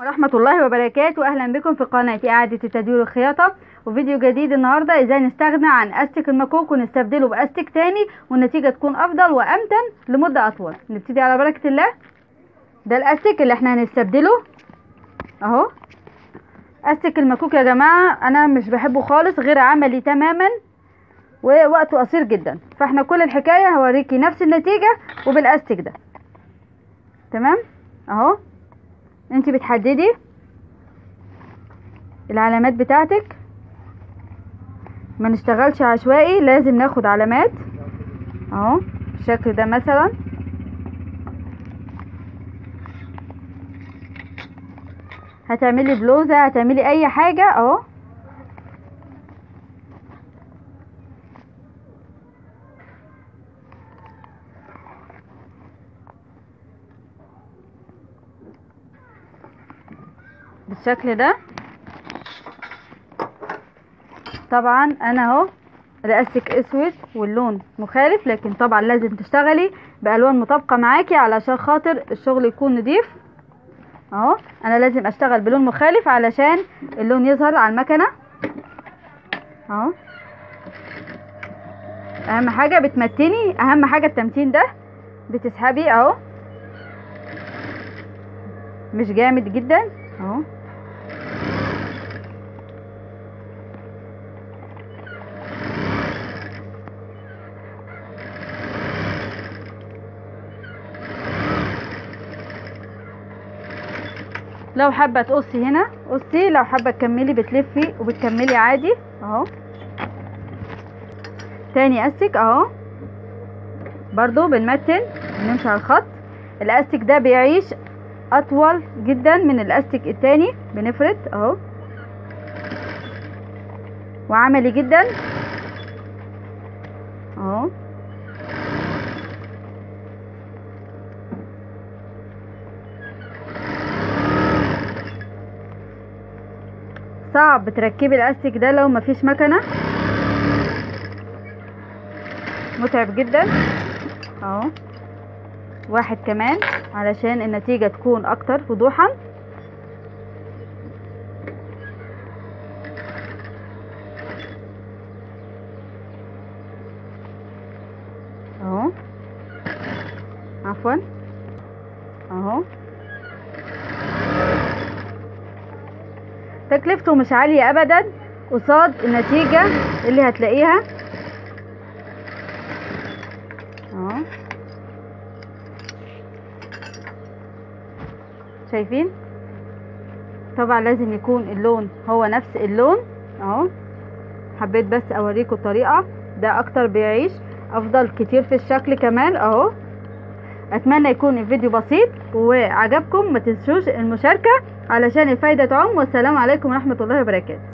ورحمة الله وبركاته. أهلا بكم في قناة إعادة التدوير والخياطة وفيديو جديد النهاردة. إزاي نستغنى عن أستك المكوك ونستبدله بأستك تاني والنتيجة تكون أفضل وأمتن لمدة أطول. نبتدي على بركة الله. ده الأستك اللي إحنا هنستبدله. أهو. أستك المكوك يا جماعة أنا مش بحبه خالص غير عملي تماما ووقته قصير جدا. فإحنا كل الحكاية هوريكي نفس النتيجة وبالأستك ده. تمام؟ أهو. انت بتحددي العلامات بتاعتك. ما نشتغلش عشوائي لازم ناخد علامات. اهو بالشكل ده مثلا. هتعملي بلوزة هتعملي أي حاجة. اهو. بالشكل ده. طبعا أنا أهو رقستك أسود واللون مخالف لكن طبعا لازم تشتغلي بألوان مطابقة معاكي علشان خاطر الشغل يكون نضيف. أهو أنا لازم أشتغل بلون مخالف علشان اللون يظهر على المكنة. أهو. أهم حاجة بتمتني أهم حاجة التمتين ده. بتسحبي أهو. مش جامد جدا. أهو. لو حابة تقصي هنا قصي. لو حابة تكملي بتلفي وبتكملي عادي. أهو. تاني أستك أهو. برضو بنمتن بنمشي على الخط. الأستك ده بيعيش أطول جدا من الأستك التاني. بنفرد أهو. وعملي جدا. أهو. صعب تركبي الاستك ده لو مفيش مكنة. متعب جدا. أهو. واحد كمان علشان النتيجة تكون أكتر وضوحا أهو. عفوا. أهو. تكلفته مش عالية ابدا. قصاد النتيجة اللي هتلاقيها. أهو. شايفين؟ طبعا لازم يكون اللون هو نفس اللون. أهو. حبيت بس أوريكم الطريقة ده أكتر بيعيش أفضل كتير في الشكل كمان. أهو. أتمنى يكون الفيديو بسيط وعجبكم ما تنسوش المشاركة علشان الفايدة تعم والسلام عليكم ورحمة الله وبركاته.